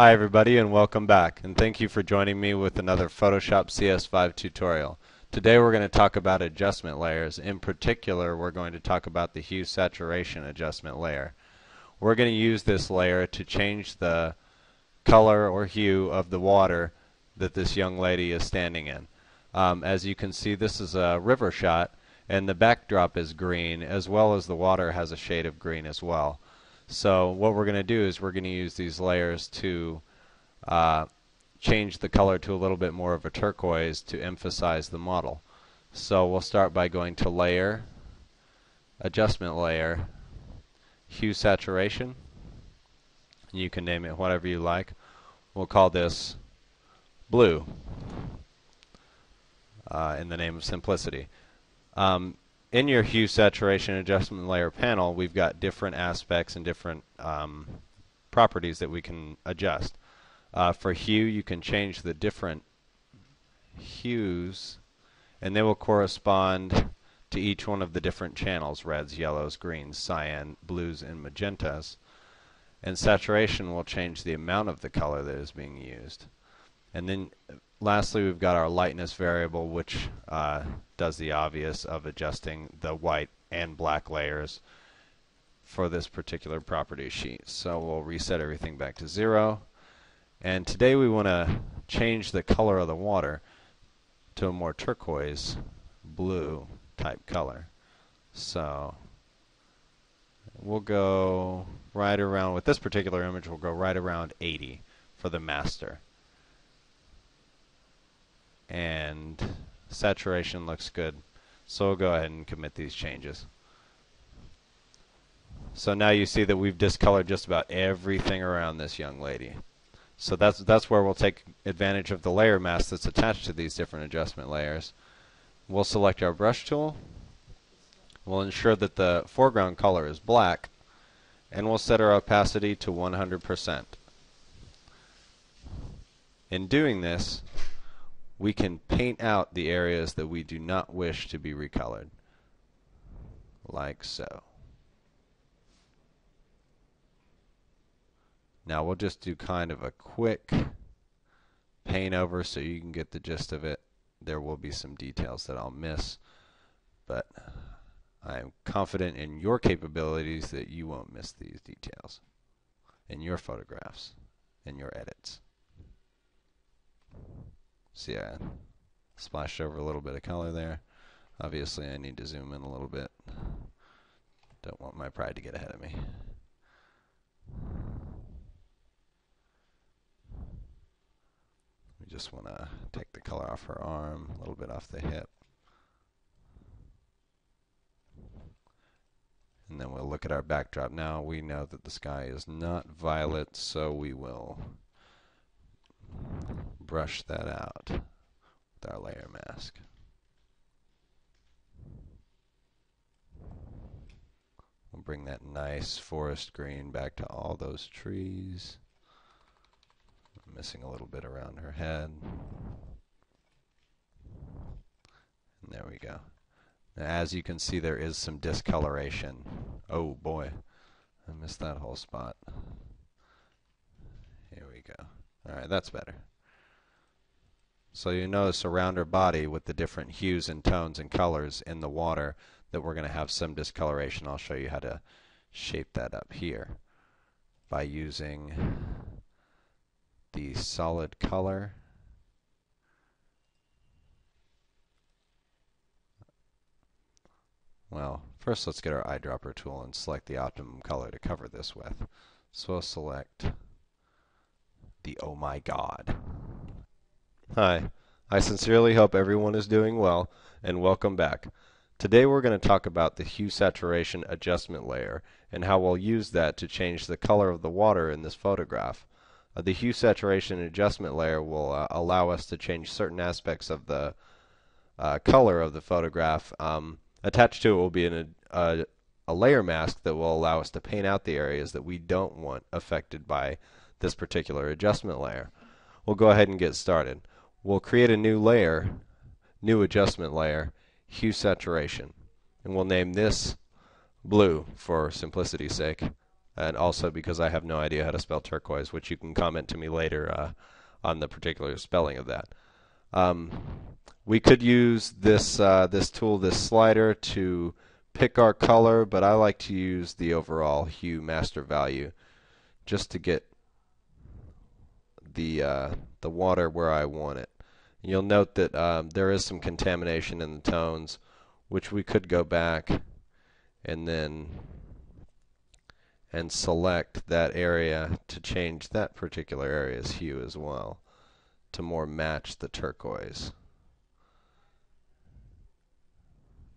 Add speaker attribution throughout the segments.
Speaker 1: Hi everybody and welcome back and thank you for joining me with another Photoshop CS5 tutorial. Today we're going to talk about adjustment layers. In particular we're going to talk about the hue saturation adjustment layer. We're going to use this layer to change the color or hue of the water that this young lady is standing in. Um, as you can see this is a river shot and the backdrop is green as well as the water has a shade of green as well. So what we're going to do is we're going to use these layers to uh, change the color to a little bit more of a turquoise to emphasize the model. So we'll start by going to Layer, Adjustment Layer, Hue Saturation. You can name it whatever you like. We'll call this Blue uh, in the name of simplicity. Um, in your hue saturation adjustment layer panel, we've got different aspects and different um, properties that we can adjust. Uh, for hue, you can change the different hues, and they will correspond to each one of the different channels, reds, yellows, greens, cyan, blues, and magentas. And saturation will change the amount of the color that is being used. And then lastly, we've got our lightness variable, which uh, does the obvious of adjusting the white and black layers for this particular property sheet. So we'll reset everything back to zero. And today we want to change the color of the water to a more turquoise blue type color. So we'll go right around, with this particular image, we'll go right around 80 for the master and saturation looks good. So we'll go ahead and commit these changes. So now you see that we've discolored just about everything around this young lady. So that's that's where we'll take advantage of the layer mask that's attached to these different adjustment layers. We'll select our brush tool. We'll ensure that the foreground color is black and we'll set our opacity to 100%. In doing this, we can paint out the areas that we do not wish to be recolored, like so. Now we'll just do kind of a quick paint over so you can get the gist of it. There will be some details that I'll miss, but I am confident in your capabilities that you won't miss these details in your photographs, in your edits. See, I splashed over a little bit of color there. Obviously, I need to zoom in a little bit. Don't want my pride to get ahead of me. We just want to take the color off her arm, a little bit off the hip. And then we'll look at our backdrop. Now we know that the sky is not violet, so we will brush that out with our layer mask. We'll bring that nice forest green back to all those trees. I'm missing a little bit around her head. And there we go. Now, as you can see, there is some discoloration. Oh boy, I missed that whole spot. Here we go. Alright, that's better. So you notice around her body with the different hues and tones and colors in the water that we're going to have some discoloration. I'll show you how to shape that up here by using the solid color. Well, first let's get our eyedropper tool and select the optimum color to cover this with. So we'll select the Oh My God. Hi, I sincerely hope everyone is doing well, and welcome back. Today we're going to talk about the hue saturation adjustment layer and how we'll use that to change the color of the water in this photograph. Uh, the hue saturation adjustment layer will uh, allow us to change certain aspects of the uh, color of the photograph. Um, attached to it will be an, a, a layer mask that will allow us to paint out the areas that we don't want affected by this particular adjustment layer. We'll go ahead and get started we'll create a new layer, new adjustment layer, hue saturation. And we'll name this blue for simplicity's sake. and also because I have no idea how to spell turquoise, which you can comment to me later uh, on the particular spelling of that. Um, we could use this uh, this tool, this slider, to pick our color, but I like to use the overall hue master value just to get the uh, the water where I want it. You'll note that um, there is some contamination in the tones, which we could go back and then and select that area to change that particular area's hue as well to more match the turquoise.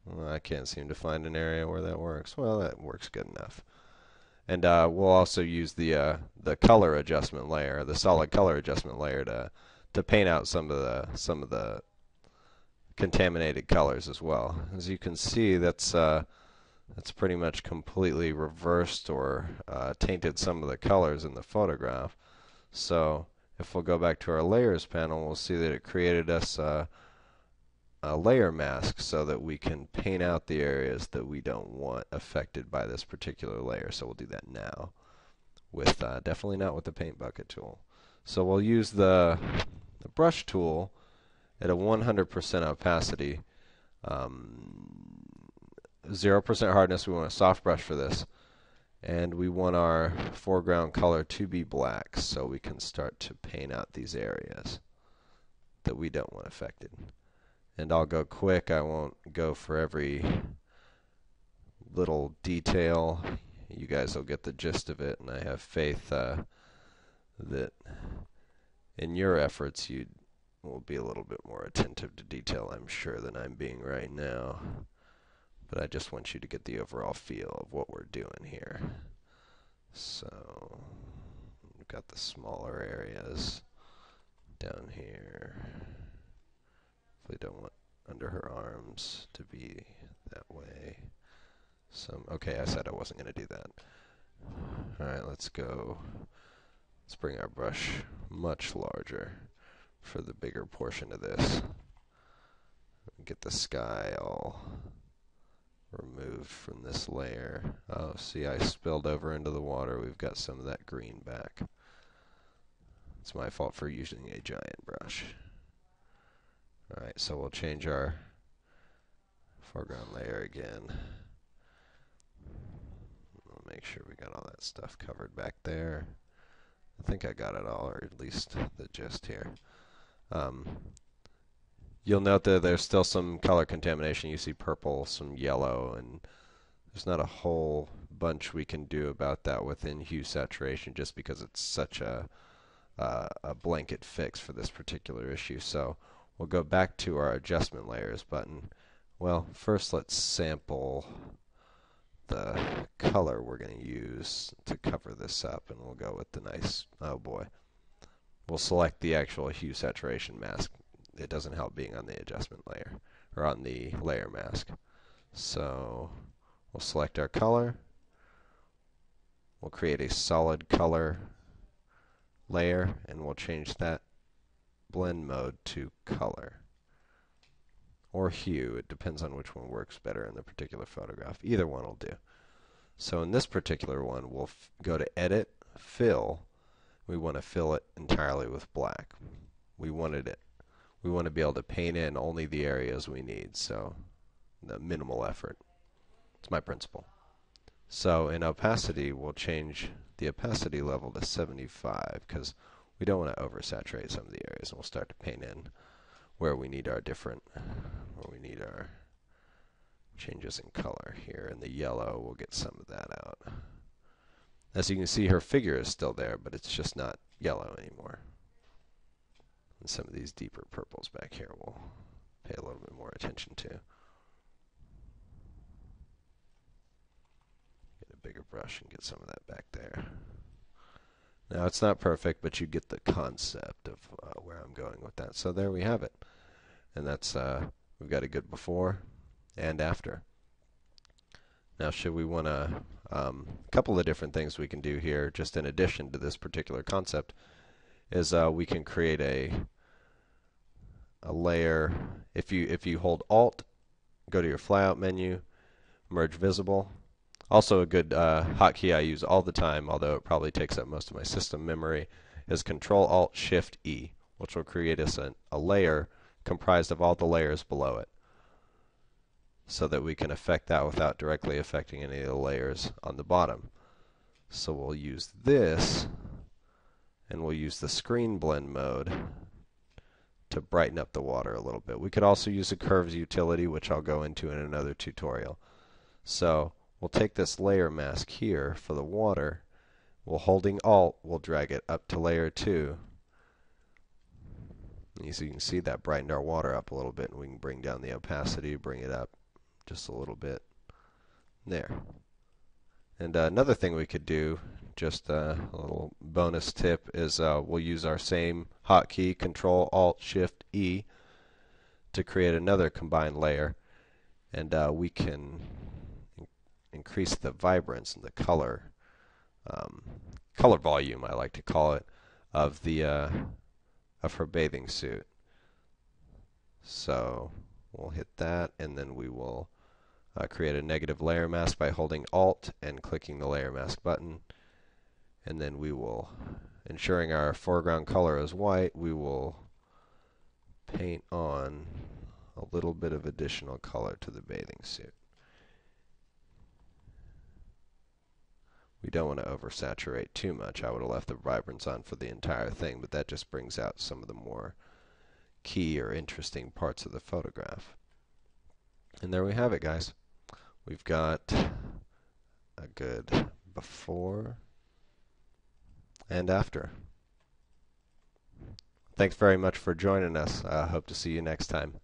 Speaker 1: Well, I can't seem to find an area where that works. Well, that works good enough. And uh, we'll also use the uh, the color adjustment layer, the solid color adjustment layer, to to paint out some of the some of the contaminated colors as well. As you can see, that's uh, that's pretty much completely reversed or uh, tainted some of the colors in the photograph. So if we'll go back to our layers panel, we'll see that it created us uh, a layer mask so that we can paint out the areas that we don't want affected by this particular layer. So we'll do that now with uh, definitely not with the paint bucket tool. So we'll use the, the brush tool at a 100% opacity. Um, 0% hardness, we want a soft brush for this. And we want our foreground color to be black so we can start to paint out these areas that we don't want affected and I'll go quick. I won't go for every little detail. You guys will get the gist of it, and I have faith uh, that in your efforts you will be a little bit more attentive to detail, I'm sure, than I'm being right now. But I just want you to get the overall feel of what we're doing here. So, we've got the smaller areas down here. Don't want under her arms to be that way. Some okay, I said I wasn't going to do that. Alright, let's go. Let's bring our brush much larger for the bigger portion of this. Get the sky all removed from this layer. Oh, see, I spilled over into the water. We've got some of that green back. It's my fault for using a giant brush. Alright, so we'll change our foreground layer again. We'll make sure we got all that stuff covered back there. I think I got it all, or at least the gist here. Um, you'll note that there's still some color contamination. You see purple, some yellow, and there's not a whole bunch we can do about that within hue saturation just because it's such a, uh, a blanket fix for this particular issue. So we'll go back to our adjustment layers button. Well, first let's sample the color we're going to use to cover this up and we'll go with the nice, oh boy. We'll select the actual hue saturation mask. It doesn't help being on the adjustment layer or on the layer mask. So we'll select our color. We'll create a solid color layer and we'll change that blend mode to color or hue. It depends on which one works better in the particular photograph. Either one will do. So in this particular one, we'll go to Edit, Fill. We want to fill it entirely with black. We wanted it. We want to be able to paint in only the areas we need, so the minimal effort. It's my principle. So in opacity, we'll change the opacity level to 75 because we don't want to oversaturate some of the areas, and we'll start to paint in where we need our different, where we need our changes in color. Here in the yellow, we'll get some of that out. As you can see, her figure is still there, but it's just not yellow anymore. And some of these deeper purples back here we'll pay a little bit more attention to. Get a bigger brush and get some of that back there. Now it's not perfect, but you get the concept of uh, where I'm going with that. So there we have it. And that's, uh, we've got a good before and after. Now should we want to, um, a couple of different things we can do here, just in addition to this particular concept, is uh, we can create a a layer. If you if you hold Alt, go to your flyout menu, merge visible. Also, a good uh, hotkey I use all the time, although it probably takes up most of my system memory, is Control Alt Shift E, which will create us a, a layer comprised of all the layers below it so that we can affect that without directly affecting any of the layers on the bottom. So we'll use this and we'll use the screen blend mode to brighten up the water a little bit. We could also use a curves utility which I'll go into in another tutorial. So we'll take this layer mask here for the water. We'll holding alt, we'll drag it up to layer 2 so you can see that brightened our water up a little bit and we can bring down the opacity, bring it up just a little bit. There. And uh, another thing we could do, just uh, a little bonus tip, is uh, we'll use our same hotkey, Control Alt Shift E, to create another combined layer, and uh, we can increase the vibrance and the color, um, color volume, I like to call it, of the uh, of her bathing suit. So we'll hit that, and then we will uh, create a negative layer mask by holding Alt and clicking the layer mask button. And then we will, ensuring our foreground color is white, we will paint on a little bit of additional color to the bathing suit. We don't want to oversaturate too much. I would have left the vibrance on for the entire thing, but that just brings out some of the more key or interesting parts of the photograph. And there we have it, guys. We've got a good before and after. Thanks very much for joining us. I uh, hope to see you next time.